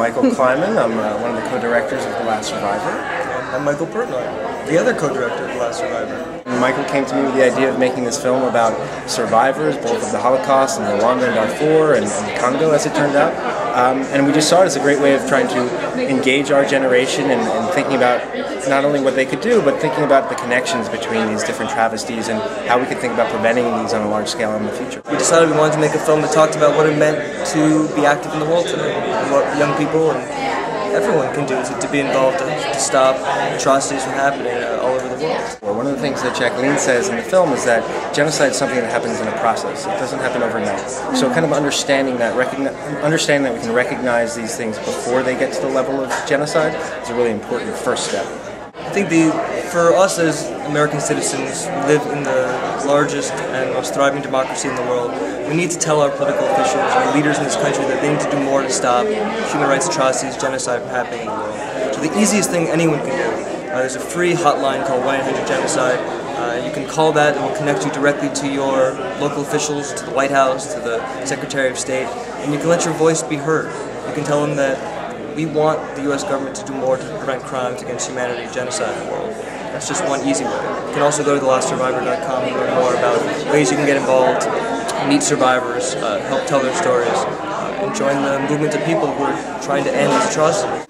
Michael Kleiman. I'm uh, one of the co-directors of The Last Survivor. I'm Michael Pertnoy, the other co-director of The Last Survivor. Michael came to me with the idea of making this film about survivors, both of the Holocaust and Rwanda and Darfur and, and Congo, as it turned out. Um, and we just saw it as a great way of trying to engage our generation and, and, thinking about not only what they could do, but thinking about the connections between these different travesties and how we could think about preventing these on a large scale in the future. We decided we wanted to make a film that talked about what it meant to be active in the world today, and what young people and everyone can do is to be involved to, to stop atrocities from happening uh, all over the world. Well, one of the things that Jacqueline says in the film is that genocide is something that happens in a process. It doesn't happen overnight. So kind of understanding that, understanding that we can recognize these things before they get to the level of genocide is a really important first step. I think the for us as American citizens who live in the largest and most thriving democracy in the world, we need to tell our political officials and leaders in this country that they need to do more to stop human rights atrocities, genocide from happening in the world. So the easiest thing anyone can do, uh, there's a free hotline called 1-800-GENOCIDE. Uh, you can call that, it will connect you directly to your local officials, to the White House, to the Secretary of State, and you can let your voice be heard. You can tell them that we want the U.S. government to do more to prevent crimes against humanity, genocide in the world. That's just one easy way. You can also go to thelastsurvivor.com and learn more about ways you can get involved, meet survivors, uh, help tell their stories, uh, and join the movement of people who are trying to end these atrocities.